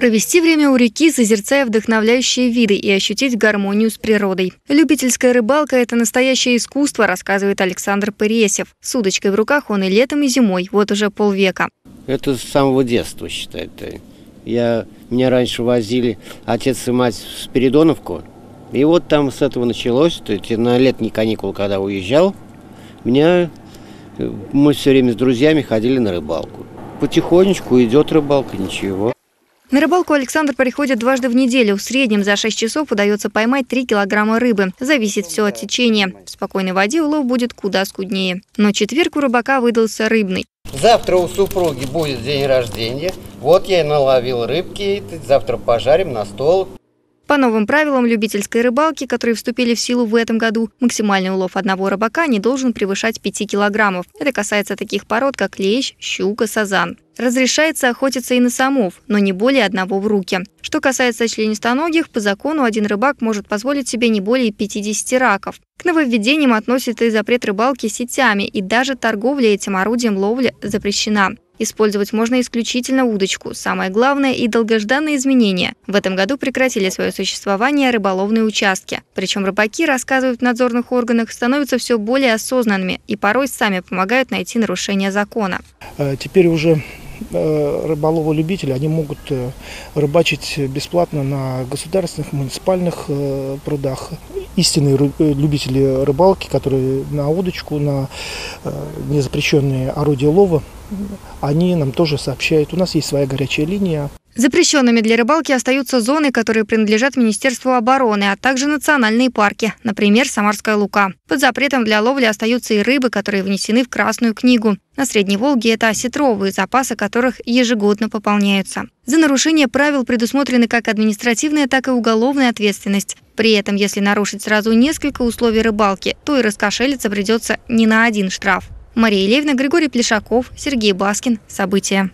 Провести время у реки, созерцая вдохновляющие виды и ощутить гармонию с природой. Любительская рыбалка – это настоящее искусство, рассказывает Александр Пыресев. С удочкой в руках он и летом, и зимой, вот уже полвека. Это с самого детства, считать. Я, меня раньше возили отец и мать в Спиридоновку. И вот там с этого началось. То есть на летние каникулы, когда уезжал, меня, э, мы все время с друзьями ходили на рыбалку. Потихонечку идет рыбалка, ничего. На рыбалку Александр приходит дважды в неделю. В среднем за 6 часов удается поймать 3 килограмма рыбы. Зависит все от течения. В спокойной воде улов будет куда скуднее. Но четверг у рыбака выдался рыбный. Завтра у супруги будет день рождения. Вот я и наловил рыбки. Завтра пожарим на стол. По новым правилам любительской рыбалки, которые вступили в силу в этом году, максимальный улов одного рыбака не должен превышать 5 килограммов. Это касается таких пород, как лещ, щука, сазан. Разрешается охотиться и на самов, но не более одного в руки. Что касается членистоногих, по закону один рыбак может позволить себе не более 50 раков. К нововведениям относится и запрет рыбалки сетями, и даже торговля этим орудием ловли запрещена. Использовать можно исключительно удочку. Самое главное и долгожданное изменение. В этом году прекратили свое существование рыболовные участки. Причем рыбаки, рассказывают в надзорных органах, становятся все более осознанными и порой сами помогают найти нарушение закона. Э, теперь уже э, рыболовы-любители, они могут э, рыбачить бесплатно на государственных, муниципальных прудах. Истинные любители рыбалки, которые на удочку, на незапрещенные орудия лова они нам тоже сообщают. У нас есть своя горячая линия. Запрещенными для рыбалки остаются зоны, которые принадлежат Министерству обороны, а также национальные парки, например, Самарская Лука. Под запретом для ловли остаются и рыбы, которые внесены в Красную книгу. На Средней Волге это осетровые, запасы которых ежегодно пополняются. За нарушение правил предусмотрены как административная, так и уголовная ответственность. При этом, если нарушить сразу несколько условий рыбалки, то и раскошелиться придется не на один штраф. Мария Левна, Григорий Плешаков, Сергей Баскин. События.